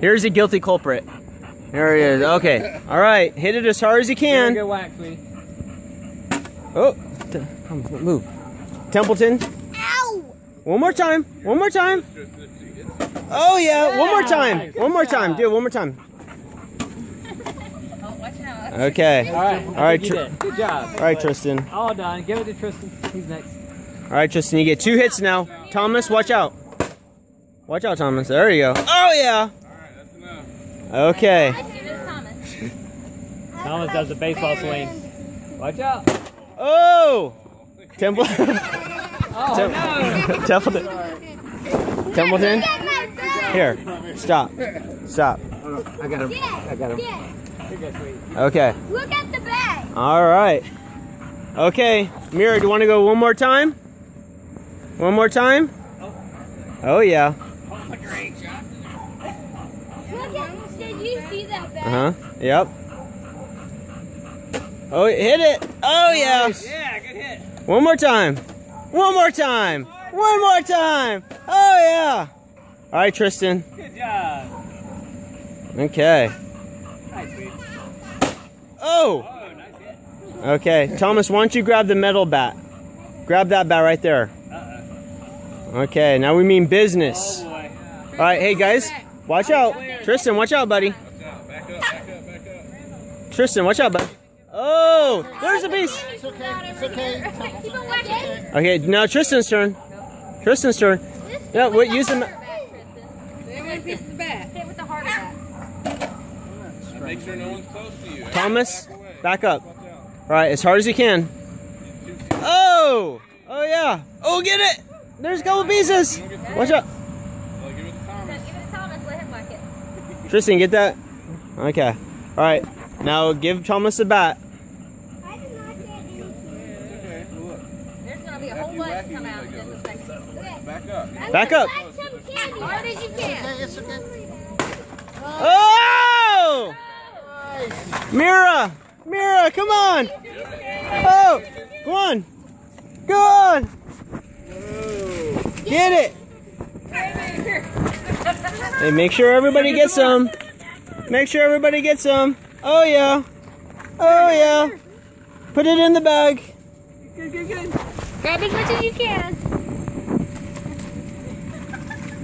Here's the guilty culprit. There he is. Okay. All right. Hit it as hard as you can. Good whack, sweetie. Oh, come, move. Templeton. Ow! One more time. One more time. Oh yeah. One more time. One more time. Do it one more time. Oh, watch out. Okay. All right. All right, You Good job. All right, Tristan. All done. Give it to Tristan. He's next. All right, Tristan. You get two hits now. Thomas, watch out. Watch out, Thomas. There you go. Oh yeah. Okay. Let's do this, Thomas. Thomas does the baseball swing. Watch out. Oh. Temple. Oh, Tem- no. Templeton. Templeton. Here. Stop. Stop. I got him. I got him. Yeah. You're good, sweetie. Okay. Look at the bag. All right. Okay. Mira, do you want to go one more time? One more time? Oh, oh yeah. Look. Did you see that? Uh huh. Yep. Oh, hit it. Oh yeah. Yeah, good hit. One more time. One more time. One more time. Oh yeah. All right, Tristan. Good job. Okay. Nice. Oh. Oh, nice hit. Okay. Thomas, why don't you grab the metal bat? Grab that bat right there. Uh-oh. Okay. Now we mean business. Oh. All right. Hey guys, watch out. Tristan, watch out, buddy. Tristan, watch out, buddy. Oh, there's a piece. It's okay. It's okay. Keep on. Okay, now Tristan's turn. Tristan's turn. Yeah, wait, use the. ma- One piece of the bag. Hit with the harder bag. Make sure no one's close to you. Thomas, back up. All right, as hard as you can. Oh, oh yeah. Oh, get it. There's a couple pieces. Watch out, Well, give it to Thomas. Give it to Thomas. Let him whack it. Tristan. Get that. Okay. All right. Now give Thomas the bat. Okay, well, look. There's gonna be a whole bunch come out in just a second. Back up. Back up. Whack some candy. Hard as you can. Oh! Mira, Mira, come on. Oh, come on. Go on. Get it. Hey, make sure everybody gets some. Make sure everybody gets some. Oh yeah. Oh yeah. Put it in the bag. Good, good, good. Grab as much as you can.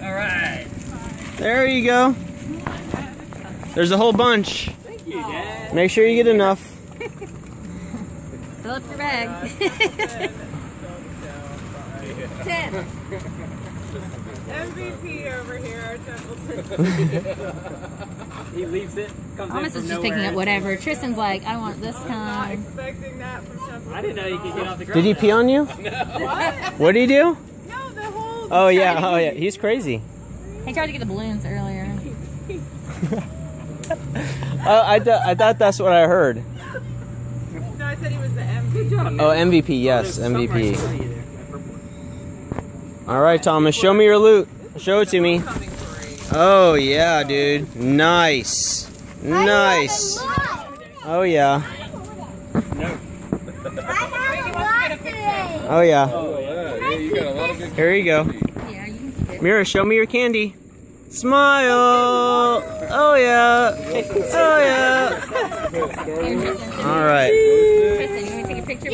All right. There you go. There's a whole bunch. Thank you, Dad. Make sure you get enough. Fill up your bag. Ten. MVP over here, Templeton. He leaves it. Comes Thomas from is just nowhere. picking up whatever. Tristan's like, I want this Not kind. expecting that from Templeton. I didn't know you could get off the ground. Did he pee on you? no. What what did he do? No, the whole. Oh yeah, oh yeah. He's crazy. He tried to get the balloons earlier. Oh, I, th- I thought that's what I heard. No, I said he was the MVP. Good job, man. Oh, MVP, yes, oh, There's some right MVP. behind you there. Yeah, purple. All right, Thomas, show me your loot. Show it to me. Coming for you. Oh yeah, dude. Nice, nice. Oh yeah, oh yeah. Oh, yeah. Yeah, you got a lot of good Here you go. Yeah, you can keep it. Mira, show me your candy. Smile. Oh yeah. Oh yeah. All right.